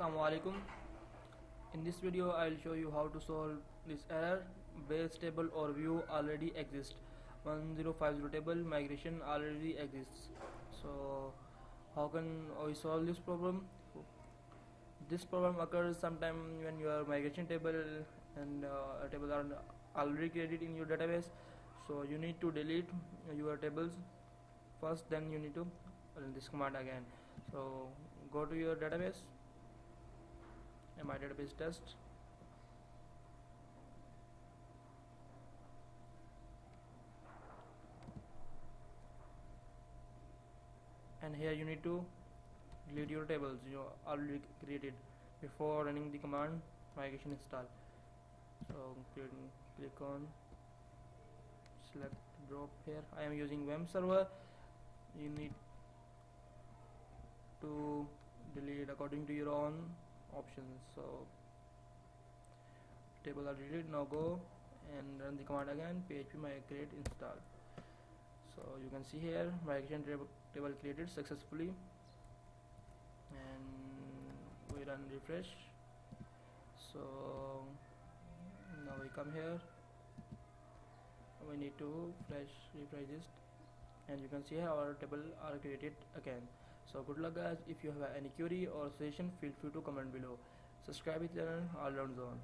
Assalamu alaikum. In this video I'll show you how to solve this error. Base table or view already exists. 1050 table migration already exists. So how can we solve this problem? This problem occurs sometime when your migration table and uh, table are already created in your database. So you need to delete your tables first then you need to run this command again. So go to your database my database test and here you need to delete your tables. You already created before running the command migration install. So click, on select drop here. I am using WAMP server. You need to delete according to your own options. So table are deleted now go and run the command again php migrate install. So you can see here migration table created successfully. And we run refresh. So now we come here. We need to flash refresh this. And you can see our table are created again so good luck guys. If you have any query or suggestion feel free to comment below. Subscribe to channel all round zone